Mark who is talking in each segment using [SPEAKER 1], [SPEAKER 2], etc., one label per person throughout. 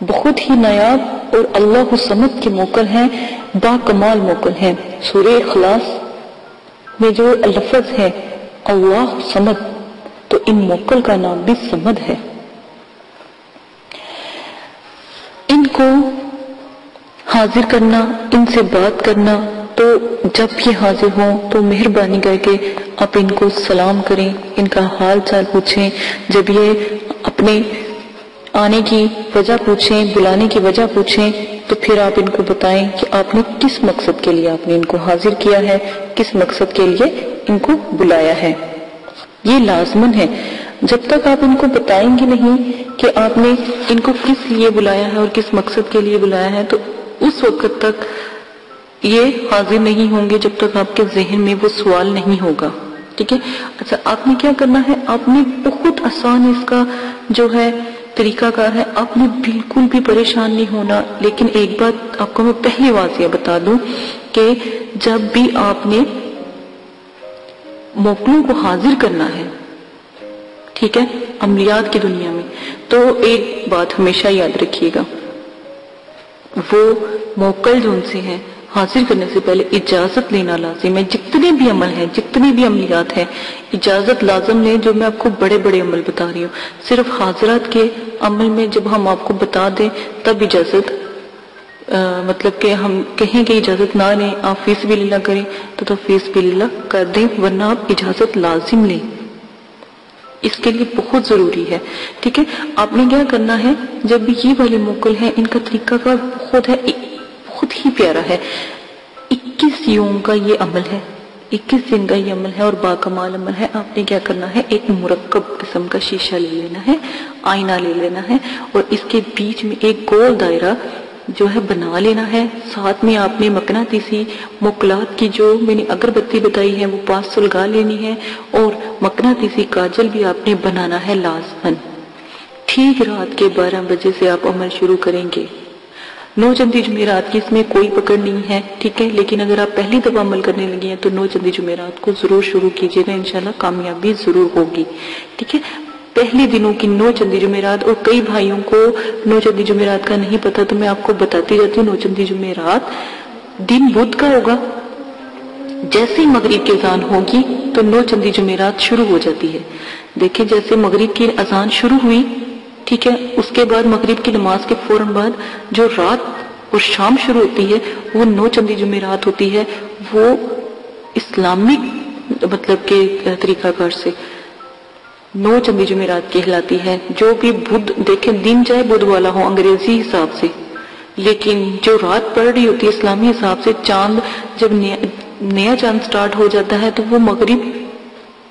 [SPEAKER 1] بہت ہی نایاب اور اللہ سمت کے موکل ہیں، با کمال موکل ہیں۔ سورہ اخلاص میں جو لفظ ہے، اللہ سمد تو ان موکل کا نام بھی سمد ہے۔ ان کو حاضر کرنا، ان سے بات کرنا، تو جب یہ حاضر ہوں، تو مہربانی کر کے آپ ان کو سلام کریں۔ ان کا حال چال پوچھیں۔ جب یہ اپنے آنے کی وجہ پوچھیں، بلانے کی وجہ پوچھیں، تو پھر آپ ان کو بتائیں کہ آپ نے کس مقصد کے لیے آپ نے ان کو حاضر کیا ہے، کس مقصد کے لیے ان کو بلایا ہے۔ یہ لازمن ہے۔ جب تک آپ ان کو بتائیں گے نہیں کہ آپ نے ان کو کس لیے بلایا ہے اور کس مقصد کے لیے بلایا ہے، تو اس وقت تک یہ حاضر نہیں ہوں گے جب تک آپ کے ذہن میں وہ سوال نہیں ہوگا۔ ٹھیک ہے؟ اچھا آپ نے کیا کرنا ہے؟ آپ نے بہت آسان اس کا جو ہے طریقہ کار ہے، آپ نے بالکل بھی پریشان نہیں ہونا۔ لیکن ایک بات آپ کو میں پہلی واضح بتا دوں کہ جب بھی آپ نے موکلوں کو حاضر کرنا ہے، ٹھیک ہے، عملیات کی دنیا میں، تو ایک بات ہمیشہ یاد رکھیے گا۔ وہ موکل جو ان سے ہیں حاضر کرنے سے پہلے اجازت لینا لازم ہے۔ جتنے بھی عمل ہیں جتنے بھی عملیات ہیں، اجازت لازم لیں جو میں آپ کو بڑے بڑے عمل بتا رہی ہوں۔ صرف حاضرات کے عمل میں جب ہم آپ کو بتا دیں، تب اجازت مطلب کہ ہم کہیں کہ اجازت نہ لیں، آپ فیس بھی لیلا کریں تو تو فیس بھی لیلا کر دیں، ورنہ آپ اجازت لازم لیں۔ اس کے لیے بہت ضروری ہے۔ ٹھیک ہے؟ آپ نے کیا کرنا ہے؟ جب بھی یہ والے موکل ہیں، ان کا طریقہ کا بہت ہے۔ بہت ہی پیارا ہے۔ اکیس یوم کا یہ عمل ہے۔ اکیس دن کا یہ عمل ہے اور باکمال عمل ہے۔ آپ نے کیا کرنا ہے؟ ایک مرکب قسم کا شیشہ لے لینا ہے، آئینہ لے لینا ہے اور اس کے بیچ میں ایک گول دائرہ جو ہے بنا لینا ہے۔ ساتھ میں آپ نے مقناطیسی مقلات کی جو میں نے اگربتی بتائی ہے، وہ پاس سلگا لینی ہے اور مقناطیسی کاجل بھی آپ نے بنانا ہے لازمن ٹھیک رات کے بارہ بجے سے آپ عمل شروع کریں گے۔ نو چندی جمعرات کی اس میں کوئی پکڑ نہیں ہے، ٹھیک ہے؟ لیکن اگر آپ پہلی دفعہ عمل کرنے لگے ہیں تو نو چندی جمعرات کو ضرور شروع کیجیے گا، انشاءاللہ کامیابی ضرور ہوگی۔ ٹھیک ہے؟ پہلی دنوں کی نو چندی جمعرات اور کئی بھائیوں کو نو چندی جمعرات کا نہیں پتا تو میں آپ کو بتاتی جاتی ہوں نو چندی جمعرات دن بدھ کا ہوگا۔ جیسے ہی مغرب کی اذان ہوگی تو نو چندی جمعرات شروع ہو جاتی ہے۔ دیکھیں، جیسے مغرب کی اذان شروع ہوئی ٹھیک ہے، اس کے بعد مغرب کی نماز کے فوراً بعد جو رات اور شام شروع ہوتی ہے، وہ نو چندی جمعرات ہوتی ہے، وہ اسلامک مطلب کے طریقہ کار سے نو چندی جمعرات کہلاتی ہے۔ جو بھی بدھ دیکھیں، دن چاہے بدھ والا ہو، انگریزی حساب سے۔ لیکن جو رات پڑ رہی ہوتی ہے، اسلامی حساب سے، چاند جب نیا چاند سٹارٹ ہو جاتا ہے، تو وہ مغرب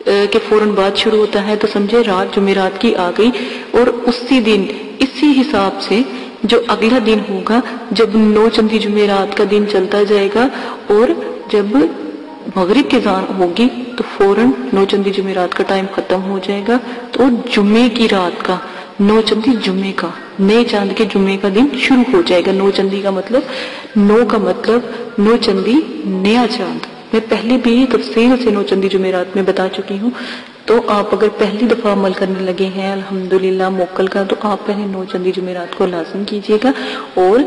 [SPEAKER 1] کے فوراً بعد شروع ہوتا ہے تو سمجھے، رات جمعرات کی آ گئی اور اسی دن، اسی حساب سے جو اگلا دن ہوگا، جب نو چندی جمعرات کا دن چلتا جائے گا اور جب مغرب کی زان ہوگی تو فوراً نو چندی جمعرات کا ٹائم ختم ہو جائے گا تو جمعے کی رات کا، نو چندی جمعے کا، نئے چاند کے جمعے کا دن شروع ہو جائے گا۔ نو چندی کا مطلب نو کا مطلب نو چندی، نیا چاند۔ میں پہلے بھی تفصیل سے نو چندی جمعرات میں بتا چکی ہوں۔ تو آپ اگر پہلی دفعہ عمل کرنے لگے ہیں، الحمدللہ موکل کا، تو آپ پہلے نو چندی جمعرات کو لازم کیجیے گا اور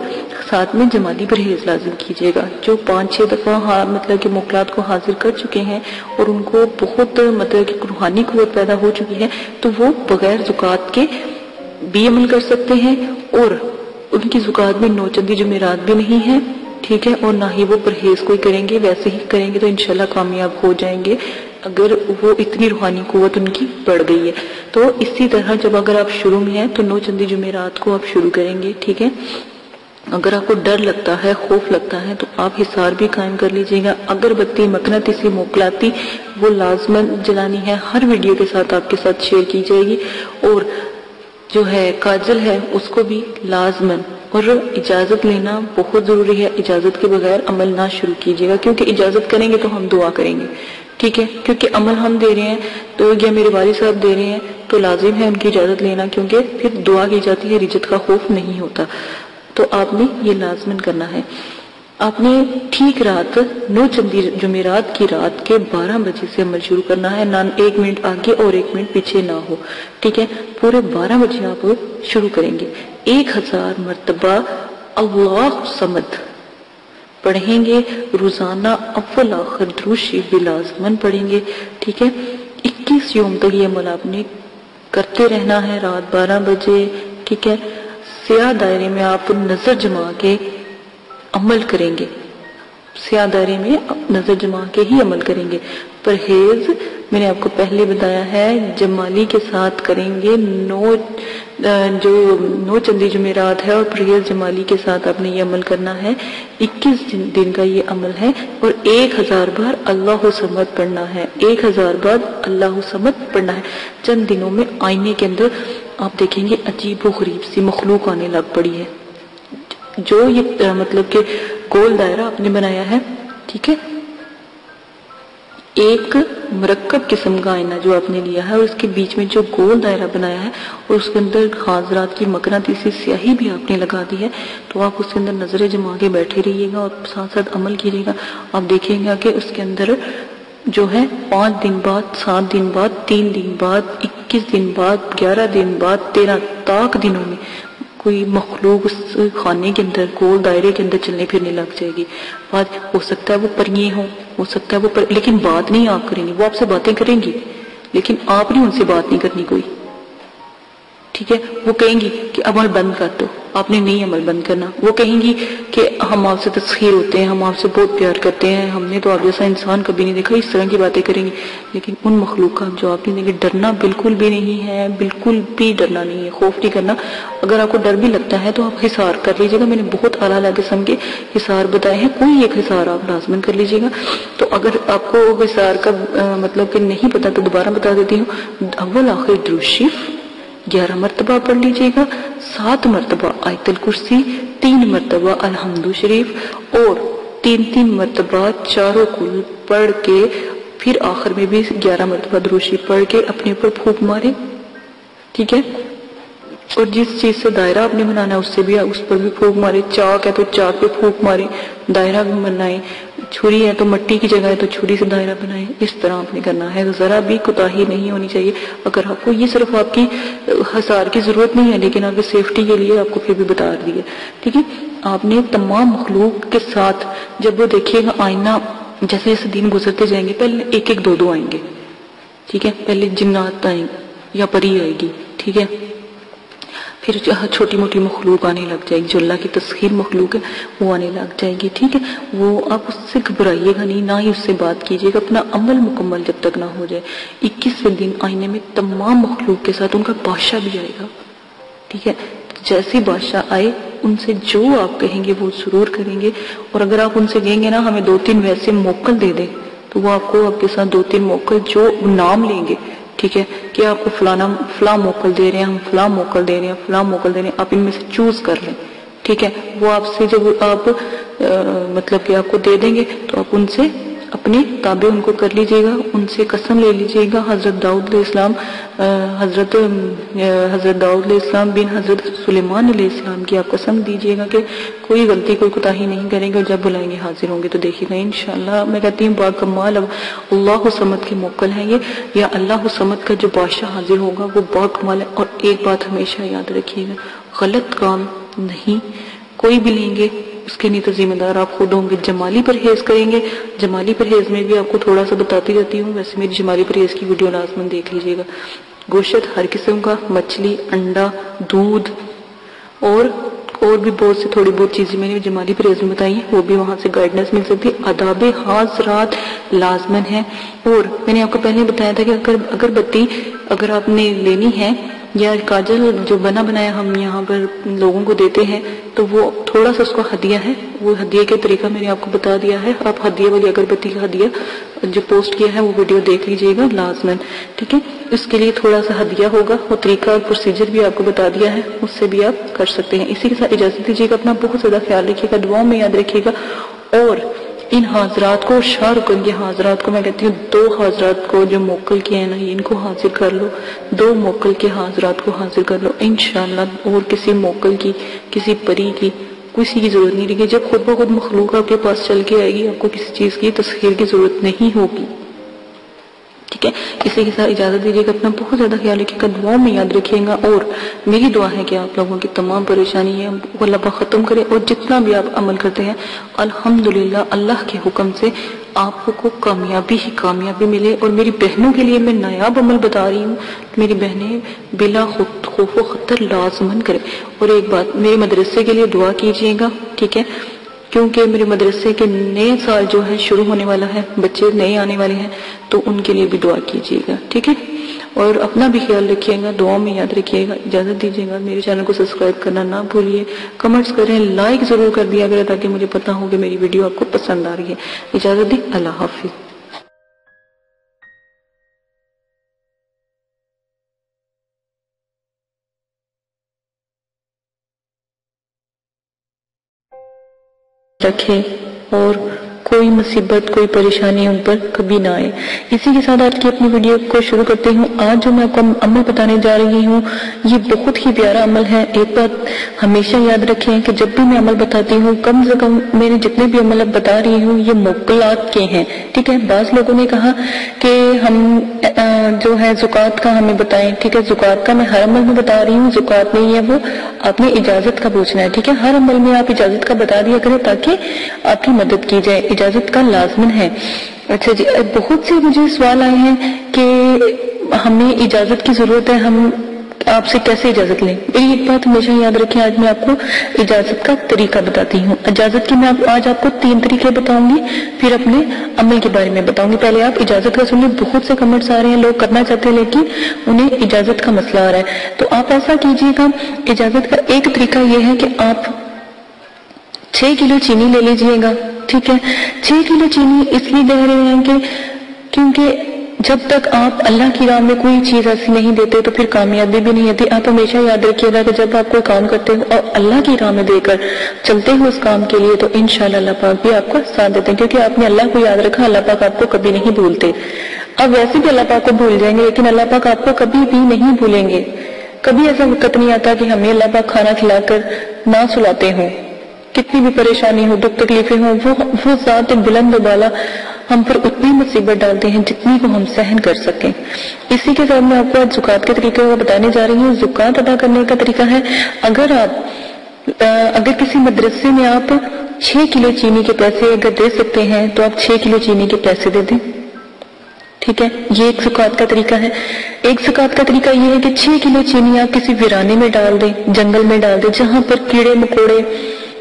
[SPEAKER 1] ساتھ میں جمالی پرہیز لازم کیجیے گا۔ جو پانچ چھ دفعہ مطلب کہ موکلات کو حاضر کر چکے ہیں اور ان کو بہت مطلب کہ روحانی قوت پیدا ہو چکی ہے، تو وہ بغیر زکات کے بھی عمل کر سکتے ہیں اور ان کی زکات میں نو چندی جمعرات بھی نہیں ہے ٹھیک ہے، اور نہ ہی وہ پرہیز کوئی کریں گے، ویسے ہی کریں گے تو انشاءاللہ کامیاب ہو جائیں گے۔ اگر وہ اتنی روحانی قوت ان کی بڑھ گئی ہے۔ تو اسی طرح جب اگر آپ شروع میں ہیں تو نو چندی جمعرات کو آپ شروع کریں گے، ٹھیک ہے۔ اگر آپ کو ڈر لگتا ہے، خوف لگتا ہے تو آپ حسار بھی قائم کر لیجیے گا۔ اگر بتی مکناطیسی موکلاتی وہ لازمن جلانی ہے، ہر ویڈیو کے ساتھ آپ کے ساتھ شیئر کی جائے گی۔ اور جو ہے، کاجل ہے، اس کو بھی لازمن۔ اور اجازت لینا بہت ضروری ہے۔ اجازت کے بغیر عمل نہ شروع کیجیے گا۔ کیونکہ اجازت کریں گے تو ہم دعا کریں گے۔ ٹھیک ہے؟ کیونکہ عمل ہم دے رہے ہیں تو یا میرے والد صاحب دے رہے ہیں تو لازم ہے ان کی اجازت لینا، کیونکہ پھر دعا کی جاتی ہے، رجت کا خوف نہیں ہوتا۔ تو آپ نے یہ لازمن کرنا ہے۔ آپ نے ٹھیک رات، نو چندی جمعرات کی رات کے بارہ بجے سے عمل شروع کرنا ہے۔ نہ ایک منٹ آگے اور ایک منٹ پیچھے نہ ہو، ٹھیک ہے؟ پورے بارہ بجے آپ شروع کریں گے۔ ایک ہزار مرتبہ اللہ سمد۔ پڑھیں گے روزانہ اول آخر دروشی بلازمن پڑھیں گے، ٹھیک ہے؟ اکیس یوم تک یہ عمل آپ نے کرتے رہنا ہے۔ رات بارہ بجے، ٹھیک ہے؟ سیاہ دائرے میں آپ نظر جما کے عمل کریں گے۔ سیاہ دائرے میں نظر جما کے ہی عمل کریں گے۔ پرہیز، میں نے آپ کو پہلے بتایا ہے، جمالی کے ساتھ کریں گے۔ نو جو نو چندی جمعرات ہے اور پرہیز جمالی کے ساتھ آپ نے یہ عمل کرنا ہے۔ اکیس دن کا یہ عمل ہے اور ایک ہزار بار اللہ سمت پڑھنا ہے۔ ایک ہزار بار اللہ سمت پڑھنا ہے۔ چند دنوں میں آئینے کے اندر آپ دیکھیں گے عجیب و غریب سی مخلوق آنے لگ پڑی ہے۔ جو یہ مطلب کہ گول دائرہ آپ نے بنایا ہے، ٹھیک ہے؟ ایک مرکب قسم کا آئینہ جو آپ نے لیا ہے، اور اس کے بیچ میں جو گول دائرہ بنایا ہے، اور اس کے اندر حاضرات کی مقناطیسی سیاہی بھی آپ نے لگا دی ہے، تو آپ اس کے اندر نظریں جما کے بیٹھے رہیے گا اور ساتھ ساتھ عمل کیجیے گا۔ آپ دیکھیں گا کہ اس کے اندر جو ہے، پانچ دن بعد، سات دن بعد، تین دن بعد، اکیس دن بعد، گیارہ دن بعد، تیرہ تاک دنوں میں کوئی مخلوق اس خانے کے اندر، گول دائرے کے اندر چلنے پھرنے لگ جائے گی۔ بات ہو سکتا ہے وہ پریے ہوں، ہو سکتا ہے وہ پر... لیکن بات نہیں آپ کریں گی، وہ آپ سے باتیں کریں گی۔ لیکن آپ نے ان سے بات نہیں کرنی کوئی۔ ٹھیک ہے؟ وہ کہیں گی کہ عمل بند کر دو۔ آپ نے نہیں عمل بند کرنا۔ وہ کہیں گی کہ ہم آپ سے تسخیر ہوتے ہیں، ہم آپ سے بہت پیار کرتے ہیں۔ ہم نے تو آپ جیسا انسان کبھی نہیں دیکھا، اس طرح کی باتیں کریں گی لیکن ان مخلوقات جو آپ نے دیکھے، ڈرنا بالکل بھی نہیں ہے، بالکل بھی ڈرنا نہیں ہے، خوف نہیں کرنا۔ اگر آپ کو ڈر بھی لگتا ہے تو آپ حسار کر لیجیے گا۔ میں نے بہت اعلیٰ اعلیٰ قسم کے حسار بتائے ہیں۔ کوئی ایک حسار آپ لازمن کر لیجیے گا۔ تو اگر آپ کو حسار کا مطلب کہ نہیں پتا تو دوبارہ بتا دیتی ہوں۔ اول آخر دروشیف۔ گیارہ مرتبہ پڑھ لیجیے گا، سات مرتبہ آیت الکرسی، تین مرتبہ الحمد شریف اور تین تین مرتبہ چاروں کل پڑھ کے پھر آخر میں بھی گیارہ مرتبہ دروشی پڑھ کے اپنے اوپر پھوک مارے ٹھیک ہے؟ اور جس چیز سے دائرہ آپ نے بنانا ہے، اس سے بھی اس پر بھی پھوک مارے چاک ہے تو چاک پہ پھوک مارے دائرہ بھی بنائے چھری ہے تو مٹی کی جگہ ہے تو چھری سے دائرہ بنائے اس طرح آپ نے کرنا ہے۔ ذرا بھی کوتاہی نہیں ہونی چاہیے۔ اگر آپ کو یہ صرف آپ کی حسار کی ضرورت نہیں ہے، لیکن آپ کی سیفٹی کے لیے آپ کو پھر بھی بتا دیے ٹھیک ہے؟ آپ نے تمام مخلوق کے ساتھ جب وہ دیکھیے گا آئینہ، جیسے جیسے دن گزرتے جائیں گے، پہلے ایک ایک دو دو آئیں گے۔ ٹھیک ہے؟ پہلے جنات آئیں یا پری آئے گی۔ ٹھیک ہے؟ پھر ہاں، چھوٹی موٹی مخلوق آنے لگ جائے گی، جو اللہ کی تسخیر مخلوق ہے، وہ آنے لگ جائے گی، ٹھیک ہے؟ وہ آپ اس سے گھبرائیے گا نہیں، نہ ہی اس سے بات کیجیے گا، اپنا عمل مکمل جب تک نہ ہو جائے۔ اکیسویں دن آئینے میں تمام مخلوق کے ساتھ ان کا بادشاہ بھی آئے گا، ٹھیک ہے؟ جیسے بادشاہ آئے، ان سے جو آپ کہیں گے، وہ ضرور کریں گے۔ اور اگر آپ ان سے کہیں گے نا، ہمیں دو تین ویسے موکل دے دیں تو وہ آپ کو آپ کے ساتھ دو تین موکل جو نام لیں گے ٹھیک ہے، کہ آپ کو فلانا، فلاں موکل دے رہے ہیں، ہم فلاں موکل دے رہے ہیں، فلاں موکل دے رہے ہیں، آپ ان میں سے چوز کر لیں، ٹھیک ہے؟ وہ آپ سے جب آپ مطلب کہ آپ کو دے دیں گے تو آپ ان سے اپنے تابع ان کو کر لیجیے گا، ان سے قسم لے لیجیے گا۔ حضرت داؤد علیہ السلام حضرت حضرت داؤد علیہ السلام بن حضرت سلیمان علیہ السلام کی آپ قسم دیجیے گا کہ کوئی غلطی، کوئی کوتاہی نہیں کریں گے اور جب بلائیں گے حاضر ہوں گے تو دیکھیے گا، انشاءاللہ۔ میں کہتی ہوں با کمال، اب اللہ سمت کے موکل ہیں یہ۔ یا اللہ سمت کا جو بادشاہ حاضر ہوگا، وہ با کمال ہے۔ اور ایک بات ہمیشہ یاد رکھیے گا، غلط کام نہیں۔ کوئی بھی لیں گے اس کے نیے تو ذمہ دار آپ خود ہوں گے۔ جمالی پرہیز کریں گے۔ جمالی پرہیز میں بھی آپ کو تھوڑا سا بتاتی رہتی ہوں۔ ویسے میری جمالی پرہیز کی ویڈیو لازمن دیکھ لیجیے گا۔ گوشت ہر قسم کا، مچھلی، انڈا، دودھ اور اور بھی بہت سے تھوڑی بہت چیزیں میں نے جمالی پرہیز میں بتائی ہیں۔ وہ بھی وہاں سے گائیڈنس مل سکتی۔ ہے اداب حاضرات لازمن ہے اور میں نے آپ کو پہلے بتایا تھا کہ اگر اگر بتی اگر آپ نے لینی ہے یا کاجل جو بنا بنایا ہم یہاں پر لوگوں کو دیتے ہیں، تو وہ تھوڑا سا اس کو ہدیہ ہے۔ وہ ہدیہ کے طریقہ میں نے آپ کو بتا دیا ہے۔ آپ ہدیہ والی اگربتی کا ہدیہ جو پوسٹ کیا ہے، وہ ویڈیو دیکھ لیجیے گا لازمن ٹھیک ہے؟ اس کے لیے تھوڑا سا ہدیہ ہوگا۔ وہ طریقہ اور پروسیجر بھی آپ کو بتا دیا ہے۔ اس سے بھی آپ کر سکتے ہیں۔ اسی کے ساتھ اجازت دیجیے گا، اپنا بہت زیادہ خیال رکھیے گا، دعاؤں میں یاد رکھیے گا۔ اور ان حاضرات کو شاہ رکن کے حاضرات کو میں کہتی ہوں، دو حاضرات کو جو موکل کیے ہیں نا ان کو حاضر کر لو۔ دو موکل کے حاضرات کو حاضر کر لو۔ انشاءاللہ اور کسی موکل کی، کسی پری کی کسی کی ضرورت نہیں رہے گی۔ جب خود بخود مخلوق آپ کے پاس چل کے آئے گی، آپ کو کسی چیز کی تسخیر کی ضرورت نہیں ہوگی۔ ٹھیک ہے؟ اسی کے ساتھ اجازت دیجیے گا اپنا بہت زیادہ خیال رکھے گا دعاؤں میں یاد رکھیے گا اور میری دعا ہے کہ آپ لوگوں کی تمام پریشانی ہے، وہ اللہ پاک ختم کرے اور جتنا بھی آپ عمل کرتے ہیں، الحمدللہ اللہ کے حکم سے آپ کو کامیابی ہی کامیابی ملے۔ اور میری بہنوں کے لیے میں نایاب عمل بتا رہی ہوں۔ میری بہنیں بلا خوف و خطر لازمن کرے اور ایک بات، میرے مدرسے کے لیے دعا کیجیے گا، ٹھیک ہے؟ کیونکہ میرے مدرسے کے نئے سال جو ہے شروع ہونے والا ہے، بچے نئے آنے والے ہیں، تو ان کے لیے بھی دعا کیجیے گا، ٹھیک ہے؟ اور اپنا بھی خیال رکھیے گا، دعاؤں میں یاد رکھیے گا، اجازت دیجیے گا، میرے چینل کو سبسکرائب کرنا نہ بھولیے، کمنٹس کریں، لائک ضرور کر دیا کریں تاکہ مجھے پتا ہو کہ میری ویڈیو آپ کو پسند آ رہی ہے۔ اجازت دی، اللہ حافظ۔ رکھے اور کوئی مصیبت، کوئی پریشانی ان پر کبھی نہ آئے۔ اسی کے ساتھ آج کی اپنی ویڈیو کو شروع کرتے ہوں۔ آج جو میں آپ کو عمل بتانے جا رہی ہوں، یہ بہت ہی پیارا عمل ہے۔ ایک بات ہمیشہ یاد رکھیں کہ جب بھی میں عمل بتاتی ہوں، کم سے کم میرے جتنے بھی عمل بتا رہی ہوں، یہ مقلات کے ہیں۔ ٹھیک ہے؟ بعض لوگوں نے کہا کہ ہم جو ہے زکوٰۃ کا ہمیں بتائیں۔ ٹھیک ہے؟ زکوٰۃ کا میں ہر عمل میں بتا رہی ہوں، زکوٰۃ نہیں ہے وہ۔ آپ نے اجازت کا پوچھنا ہے۔ ٹھیک ہے؟ ہر عمل میں آپ اجازت کا بتا دیا کریں تاکہ آپ کی مدد کی جائے۔ اجازت کا لازمن ہے۔ اچھا جی بہت سے مجھے سوال آئے ہیں کہ ہمیں اجازت کی ضرورت ہے، ہم آپ سے کیسے اجازت لیں؟ میری ایک بات ہمیشہ یاد رکھیں، آج میں آپ کو اجازت کا طریقہ بتاتی ہوں۔ اجازت کی میں آج آپ کو تین طریقے بتاؤں گی، پھر اپنے عمل کے بارے میں بتاؤں گی۔ پہلے آپ اجازت کا سنیں بہت سے کمنٹس آ رہے ہیں، لوگ کرنا چاہتے ہیں، لیکن انہیں اجازت کا مسئلہ آ رہا ہے۔ تو آپ ایسا کیجیے گا، اجازت کا ایک طریقہ یہ ہے کہ آپ چھ کلو چینی لے لیجیے گا۔ ٹھیک ہے۔ چھ کلو چینی اس لیے دے رہے ہیں کہ کیونکہ جب تک آپ اللہ کی راہ میں کوئی چیز ایسی نہیں دیتے تو پھر کامیابی بھی نہیں ہوتی۔ آپ ہمیشہ یاد رکھیے گا کہ جب آپ کوئی کام کرتے ہو اور اللہ کی راہ میں دے کر چلتے ہو اس کام کے لیے تو انشاءاللہ اللہ پاک بھی آپ کو ساتھ دیتے ہیں۔ کیونکہ آپ نے اللہ کو یاد رکھا، اللہ پاک آپ کو کبھی نہیں بھولتے۔ اب ویسے بھی اللہ پاک کو بھول جائیں گے، لیکن اللہ پاک آپ کو کبھی بھی نہیں بھولیں گے۔ کبھی ایسا وقت نہیں آتا کہ ہمیں اللہ پاک کھانا کھلا کر نہ سلاتے ہوں۔ کتنی بھی پریشانی ہو، دکھ تکلیفیں ہوں، وہ وہ ذات بلند و بالا ہم پر اتنی مصیبت ڈالتے ہیں جتنی کو ہم سہن کر سکیں۔ اسی کے ساتھ میں آپ کو آج زکات کے طریقے کو بتانے جا رہی ہوں زکات ادا کرنے کا طریقہ ہے، اگر آپ، اگر کسی مدرسے میں آپ چھ کلو چینی کے پیسے اگر دے سکتے ہیں، تو آپ چھ کلو چینی کے پیسے دے دیں۔ ٹھیک ہے، یہ ایک زکات کا طریقہ ہے۔ ایک زکات کا طریقہ یہ ہے کہ چھ کلو چینی آپ کسی ویرانے میں ڈال دیں، جنگل میں ڈال دیں، جہاں پر کیڑے مکوڑے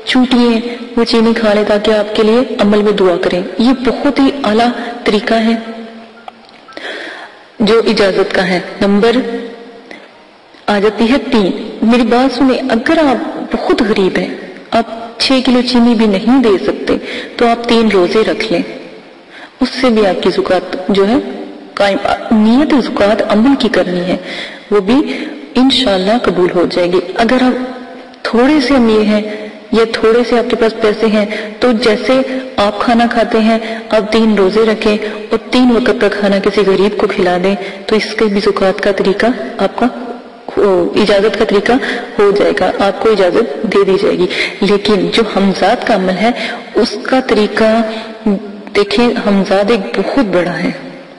[SPEAKER 1] چوٹیے وہ چینی کھا لے تاکہ آپ کے لیے عمل میں دعا کریں۔ یہ بہت ہی اعلیٰ طریقہ ہے جو اجازت کا ہے۔ نمبر آ جاتی ہے تین۔ میری بات سنیں، اگر آپ بہت غریب ہیں، آپ چھ کلو چینی بھی نہیں دے سکتے، تو آپ تین روزے رکھ لیں۔ اس سے بھی آپ کی زکات جو ہے قائم، نیت زکات عمل کی کرنی ہے، وہ بھی انشاءاللہ قبول ہو جائے گی۔ اگر آپ تھوڑے سے امیر ہیں یا تھوڑے سے آپ کے پاس پیسے ہیں، تو جیسے آپ کھانا کھاتے ہیں، آپ تین روزے رکھیں اور تین وقت کا کھانا کسی غریب کو کھلا دیں، تو اس کے بھی زکات کا طریقہ آپ کا اجازت کا طریقہ ہو جائے گا، آپ کو اجازت دے دی جائے گی۔ لیکن جو حمزاد کا عمل ہے، اس کا طریقہ دیکھیں حمزاد ایک بہت بڑا ہے۔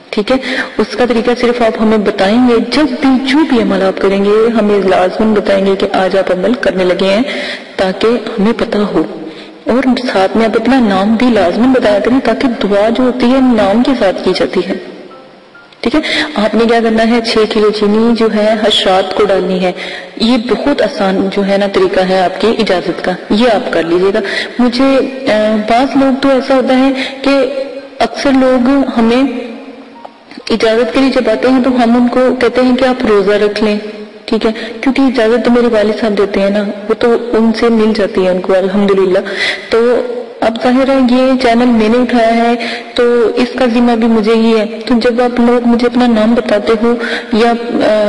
[SPEAKER 1] ٹھیک ہے؟ اس کا طریقہ صرف آپ ہمیں بتائیں گے، جب بھی جو بھی عمل آپ کریں گے، ہمیں لازمن بتائیں گے کہ آج آپ عمل کرنے لگے ہیں تاکہ ہمیں پتا ہو۔ اور ساتھ میں آپ اپنا نام بھی لازمن بتایا کریں تاکہ دعا جو ہوتی ہے، نام کے ساتھ کی جاتی ہے۔ ٹھیک ہے؟ آپ نے کیا کرنا ہے؟ چھ کلو چینی جو ہے حشرات کو ڈالنی ہے۔ یہ بہت آسان جو ہے نا طریقہ ہے آپ کی اجازت کا۔ یہ آپ کر لیجیے گا۔ مجھے بعض لوگ تو ایسا ہوتا ہے کہ اکثر لوگ ہمیں اجازت کے لیے جب آتے ہیں تو ہم ان کو کہتے ہیں کہ آپ روزہ رکھ لیں۔ ٹھیک ہے؟ کیونکہ اجازت تو میرے والد صاحب دیتے ہیں نا، وہ تو ان سے مل جاتی ہے ان کو، الحمدللہ۔ تو اب ظاہر ہے یہ چینل میں نے اٹھایا ہے، تو اس کا ذمہ بھی مجھے ہی ہے۔ تو جب آپ لوگ مجھے اپنا نام بتاتے ہو یا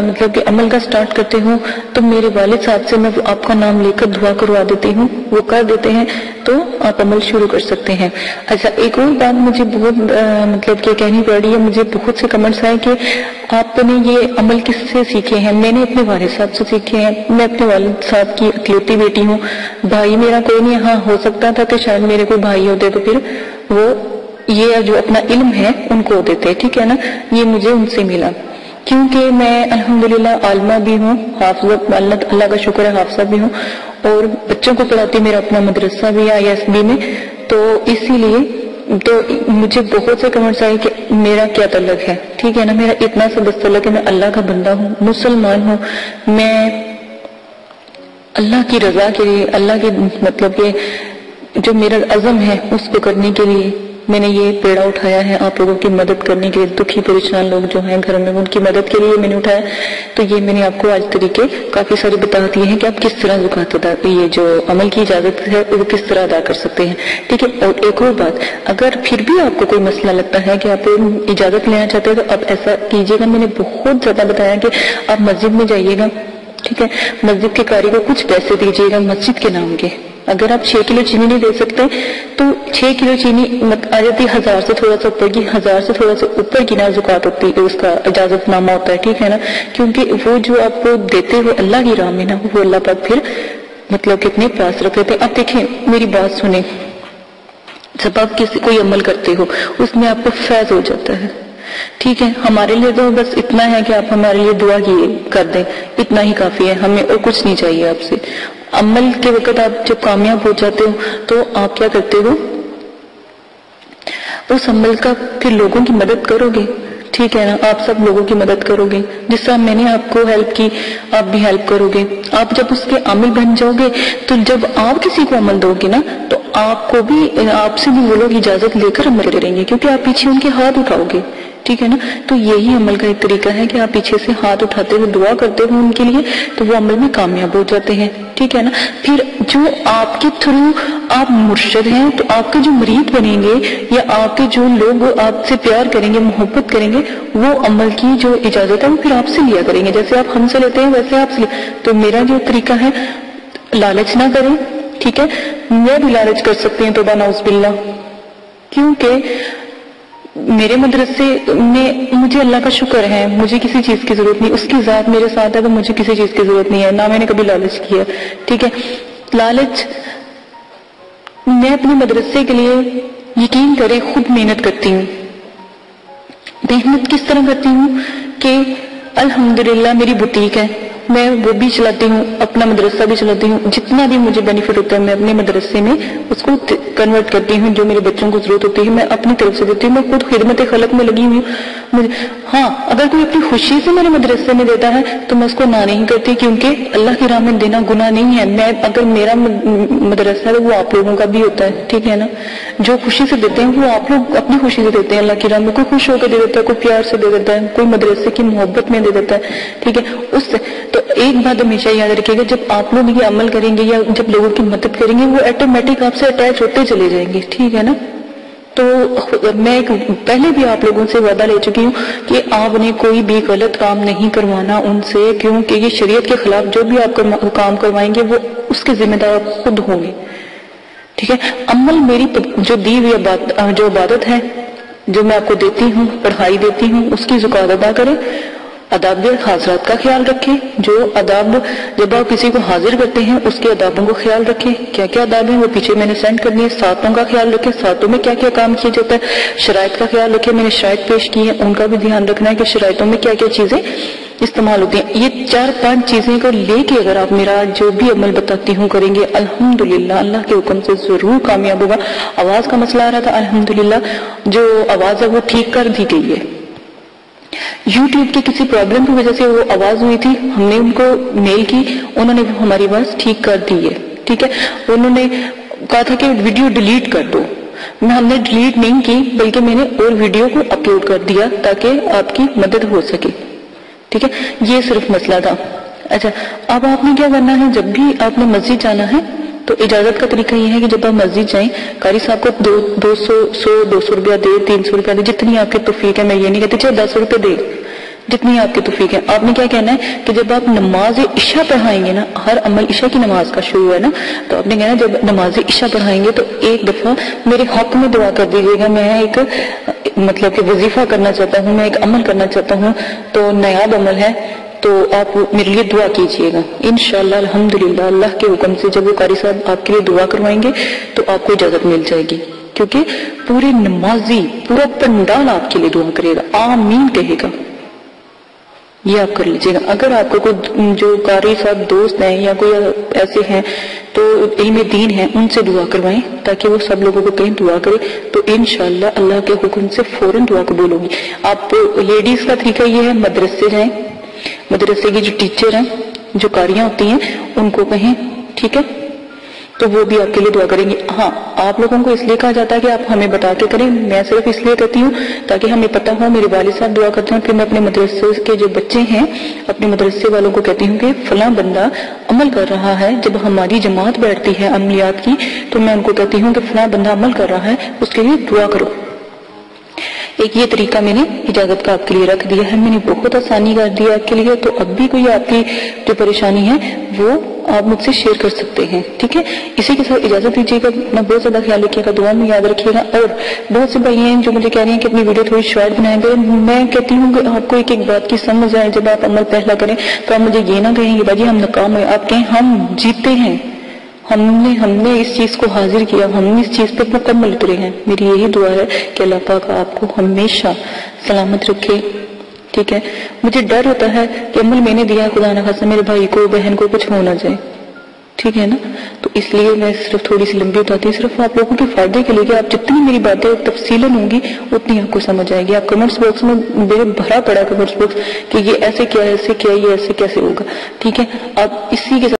[SPEAKER 1] مطلب کہ عمل کا سٹارٹ کرتے ہو، تو میرے والد صاحب سے میں آپ کا نام لے کر دعا کروا دیتی ہوں۔ وہ کر دیتے ہیں۔ تو آپ عمل شروع کر سکتے ہیں۔ اچھا ایک اور بات مجھے بہت مطلب کہ کہنی پڑ رہی ہے، مجھے بہت سے کمنٹس آئے کہ آپ نے یہ عمل کس سے سیکھے ہیں؟ میں نے اپنے والد صاحب سے سیکھے ہیں، میں اپنے والد صاحب کی اکلیتی بیٹی ہوں۔ بھائی میرا کوئی نہیں ہاں ہو سکتا تھا کہ شاید میرے کوئی بھائی ہوتے تو پھر وہ یہ جو اپنا علم ہے ان کو دیتے، ٹھیک ہے نا؟ یہ مجھے ان سے ملا۔ کیونکہ میں الحمدللہ عالمہ بھی ہوں، حافظ اللہ کا شکر ہے، حافظہ بھی ہوں، اور بچوں کو پڑھاتی میرا اپنا مدرسہ بھی ہے، آئی ایس بی میں، تو اسی لیے تو مجھے بہت سے کمنٹس آئے کہ میرا کیا تعلق ہے؟ ٹھیک ہے نا؟ میرا اتنا سا بس تعلق ہے، میں اللہ کا بندہ ہوں، مسلمان ہوں، میں اللہ کی رضا کے لیے، اللہ کے مطلب کہ جو میرا عزم ہے، اس کو کرنے کے لیے میں نے یہ پیڑا اٹھایا ہے آپ لوگوں کی مدد کرنے کے لیے، دکھی پریشان لوگ جو ہیں گھر میں، ان کی مدد کے لیے میں نے اٹھایا۔ تو یہ میں نے آپ کو آج طریقے کافی سارے بتا دیے ہیں کہ آپ کس طرح زکات ادا، یہ جو عمل کی اجازت ہے، وہ کس طرح ادا کر سکتے ہیں۔ ٹھیک ہے اور ایک اور بات، اگر پھر بھی آپ کو کوئی مسئلہ لگتا ہے کہ آپ اجازت لینا چاہتے ہیں، تو آپ ایسا کیجیے گا، میں نے بہت زیادہ بتایا کہ آپ مسجد میں جائیے گا، ٹھیک ہے؟ مسجد کے کاری کو کچھ پیسے دیجیے گا، مسجد کے نام کے۔ اگر آپ چھ کلو چینی نہیں دے سکتے، تو چھ کلو چینی آ جاتی ہزار سے تھوڑا سا اوپر کی، ہزار سے تھوڑا سا اوپر کی نا زکات ہوتی ہے اس کا اجازت نامہ ہوتا ہے، ٹھیک ہے نا؟ کیونکہ وہ جو آپ کو دیتے ہوئے اللہ کی راہ میں نا، وہ اللہ پاک پھر مطلب کتنے پاس رکھ دیتے اب دیکھیں، میری بات سنیں۔ جب آپ کسی کوئی عمل کرتے ہو، اس میں آپ کو فیض ہو جاتا ہے۔ ٹھیک ہے، ہمارے لیے تو بس اتنا ہے کہ آپ ہمارے لیے دعا کیے کر دیں۔ اتنا ہی کافی ہے، ہمیں اور کچھ نہیں چاہیے آپ سے۔ عمل کے وقت آپ جب کامیاب ہو جاتے ہو، تو آپ کیا کرتے ہو؟ اس عمل کا پھر لوگوں کی مدد کرو گے۔ ٹھیک ہے نا؟ آپ سب لوگوں کی مدد کرو گے۔ جس طرح میں نے آپ کو ہیلپ کی، آپ بھی ہیلپ کرو گے۔ آپ جب اس کے عمل بن جاؤ گے، تو جب آپ کسی کو عمل دو گے نا، تو آپ کو بھی، آپ سے بھی وہ لوگ اجازت لے کر عمل کریں گے، کیونکہ آپ پیچھے ان کے ہاتھ اٹھاؤ گے۔ ٹھیک ہے نا؟ تو یہی عمل کا ایک طریقہ ہے کہ آپ پیچھے سے ہاتھ اٹھاتے ہوئے دعا کرتے ہوئے ان کے لیے، تو وہ عمل میں کامیاب ہو جاتے ہیں۔ ٹھیک ہے نا؟ پھر جو آپ کے تھرو آپ مرشد ہیں، تو آپ کے جو مرید بنیں گے یا آپ کے جو لوگ آپ سے پیار کریں گے، محبت کریں گے، وہ عمل کی جو اجازت ہے، وہ پھر آپ سے لیا کریں گے۔ جیسے آپ ہم سے لیتے ہیں، ویسے آپ سے تو میرا جو طریقہ ہے، لالچ نہ کریں، ٹھیک ہے؟ میں بھی لالچ کر سکتی ہیں تو نوز باللہ۔ کیونکہ میرے مدرسے میں مجھے اللہ کا شکر ہے، مجھے کسی چیز کی ضرورت نہیں۔ اس کی ذات میرے ساتھ ہے تو مجھے کسی چیز کی ضرورت نہیں ہے۔ نہ میں نے کبھی لالچ کیا ٹھیک ہے؟ لالچ میں اپنے مدرسے کے لیے یقین کرے خود محنت کرتی ہوں۔ محنت کس طرح کرتی ہوں کہ الحمدللہ میری بوتیک ہے۔ میں وہ بھی چلاتی ہوں، اپنا مدرسہ بھی چلاتی ہوں، جتنا بھی مجھے بینیفٹ ہوتا ہے، میں اپنے مدرسے میں اس کو کنورٹ کرتی ہوں، جو میرے بچوں کو ضرورت ہوتی ہے، میں اپنی طرف سے دیتی ہوں، میں خود خدمت خلق میں لگی ہوئی ہوں۔ ہاں اگر کوئی اپنی خوشی سے میرے مدرسے میں دیتا ہے، تو میں اس کو نہ نہیں کرتی کیونکہ اللہ کی راہ میں دینا گناہ نہیں ہے۔ میں اگر میرا مدرسہ ہے، وہ آپ لوگوں کا بھی ہوتا ہے، ٹھیک ہے نا؟ جو خوشی سے دیتے ہیں، وہ آپ لوگ اپنی خوشی سے دیتے ہیں۔ اللہ کی راہ میں کوئی خوش ہو کے دے دیتا ہے، کوئی پیار سے دے دیتا ہے، کوئی مدرسے کی محبت میں دے دیتا ہے، ٹھیک ہے؟ اس سے تو ایک بات ہمیشہ یاد رکھیے گا، جب آپ لوگ یہ عمل کریں گے یا جب لوگوں کی مدد کریں گے، وہ آٹومیٹک آپ سے اٹیچ ہوتے چلے جائیں گے، ٹھیک ہے نا؟ تو میں پہلے بھی آپ لوگوں سے وعدہ لے چکی ہوں کہ آپ نے کوئی بھی غلط کام نہیں کروانا ان سے، کیونکہ یہ شریعت کے خلاف جو بھی آپ کام کروائیں گے، وہ اس کے ذمہ دار خود ہوں گے۔ ٹھیک ہے؟ عمل میری جو دی ہوئی جو عبادت ہے، جو میں آپ کو دیتی ہوں، پڑھائی دیتی ہوں، اس کی زکات ادا کریں۔ اداب حاضرات کا خیال رکھیں جو اداب جب آپ کسی کو حاضر کرتے ہیں، اس کے ادابوں کو خیال رکھیں کیا کیا اداب ہیں وہ پیچھے میں نے سینڈ کرنی ہے ساتوں کا خیال رکھیں ساتوں میں کیا کیا کام کیا جاتا ہے شرائط کا خیال رکھیں میں نے شرائط پیش کی ہیں۔ ان کا بھی دھیان رکھنا ہے کہ شرائطوں میں کیا کیا چیزیں استعمال ہوتی ہیں۔ یہ چار پانچ چیزیں کو لے کے اگر آپ میرا جو بھی عمل بتاتی ہوں کریں گے، الحمدللہ، اللہ کے حکم سے ضرور کامیاب ہوگا۔ آواز کا مسئلہ آ رہا تھا، الحمدللہ۔ جو آواز ہے وہ ٹھیک کر دی گئی ہے۔ یوٹیوب کی کسی پرابلم کی وجہ سے وہ آواز ہوئی تھی، ہم نے ان کو میل کی، انہوں نے ہماری آواز ٹھیک کر دی ہے، ٹھیک ہے؟ انہوں نے کہا تھا کہ ویڈیو ڈیلیٹ کر دو۔ میں ہم نے ڈیلیٹ نہیں کی، بلکہ میں نے اور ویڈیو کو اپلوڈ کر دیا تاکہ آپ کی مدد ہو سکے۔ ٹھیک ہے؟ یہ صرف مسئلہ تھا۔ اچھا اب آپ نے کیا کرنا ہے؟ جب بھی آپ نے مسجد جانا ہے تو اجازت کا طریقہ یہ ہے کہ جب آپ مسجد جائیں، قاری صاحب کو دو دو سو سو دو سو روپیہ دے، تین سو روپیہ دے، جتنی آپ کے توفیق ہے، میں یہ نہیں کہتی چاہے دس روپے دے،
[SPEAKER 2] جتنی آپ کی توفیق ہے۔ آپ نے کیا کہنا ہے کہ جب آپ نماز عشاء پڑھائیں گے نا، ہر عمل عشاء کی نماز کا شروع ہے نا، تو آپ نے کہنا جب نماز عشاء پڑھائیں گے تو ایک دفعہ میرے حق میں دعا کر دیجیے گا۔ میں ایک مطلب کہ وظیفہ کرنا چاہتا ہوں، میں ایک عمل کرنا چاہتا ہوں۔ تو نیاب عمل ہے۔ تو آپ میرے لیے دعا کیجیے گا۔ انشاءاللہ، الحمدللہ، اللہ کے حکم سے جب وہ قاری صاحب آپ کے لیے دعا کروائیں گے، تو آپ کو اجازت مل جائے گی۔ کیونکہ پورے نمازی، پورا پنڈال آپ کے لیے دعا کرے گا۔ آمین کہے گا۔ یہ آپ کر لیجیے گا۔ اگر آپ کو کوئی جو قاری صاحب دوست ہیں یا کوئی ایسے ہیں تو علم دین ہیں، ان سے دعا کروائیں تاکہ وہ سب لوگوں کو کہیں دعا کرے۔ تو انشاءاللہ، اللہ کے حکم سے فوراً دعا قبول ہوگی۔ آپ لیڈیز کا طریقہ یہ ہے، مدرسے جائیں۔ مدرسے کی جو ٹیچر ہیں، جو کاریاں ہوتی ہیں، ان کو کہیں، ٹھیک ہے؟ تو وہ بھی آپ کے لیے دعا کریں گے۔ ہاں آپ لوگوں کو اس لیے کہا جاتا ہے کہ آپ ہمیں بتا کے کریں۔ میں صرف اس لیے کہتی ہوں تاکہ ہمیں پتا ہو، میرے والد صاحب دعا کرتے ہیں۔ پھر میں اپنے مدرسے کے جو بچے ہیں، اپنے مدرسے والوں کو کہتی ہوں کہ فلاں بندہ عمل کر رہا ہے۔ جب ہماری جماعت بیٹھتی ہے، عملیات کی، تو میں ان کو کہتی ہوں کہ فلاں بندہ عمل کر رہا ہے، اس کے لیے دعا کرو۔ ایک یہ طریقہ میں نے اجازت کا آپ کے لیے رکھ دیا ہے۔ میں نے بہت آسانی کر دیا آپ کے لیے۔ تو اب بھی کوئی آپ کی جو پریشانی ہے، وہ آپ مجھ سے شیئر کر سکتے ہیں۔ ٹھیک ہے؟ اسی کے ساتھ اجازت دیجیے گا۔ اپنا بہت زیادہ خیال رکھیے گا، دعا میں یاد رکھیے گا۔ اور بہت سے بھائی ہیں جو مجھے کہہ رہے ہیں کہ اپنی ویڈیو تھوڑی شارٹ بنائیں۔ گے میں کہتی ہوں کہ آپ کو ایک ایک بات کی سمجھ آئے، جب آپ عمل پہلا کریں، تو آپ مجھے یہ نہ کہیں گے باجی ہم ناکام ہوئے آپ کہیں ہم جیتے ہیں۔ ہم نے ہم نے اس چیز کو حاضر کیا، ہم نے اس چیز پہ مکمل اترے ہیں۔ میری یہی دعا ہے کہ اللہ پاک آپ کو ہمیشہ سلامت رکھے، ٹھیک ہے؟ مجھے ڈر ہوتا ہے کہ عمل میں نے دیا، خدا نہ خاصا میرے بھائی کو، بہن کو، کچھ ہو نہ جائے۔ ٹھیک ہے نا؟ تو اس لیے میں صرف تھوڑی سی لمبی بتاتی ہوں صرف آپ لوگوں کے فائدے کے لیے کہ آپ جتنی میری باتیں تفصیل ہوں گی، اتنی آپ کو سمجھ آئے گی۔ آپ کمنٹس باکس میں میرے بھرا پڑا کمنٹس باکس کہ یہ ایسے کیا ایسے کیا یہ ایسے کیسے ہوگا۔ ٹھیک ہے؟ آپ اسی کے ساتھ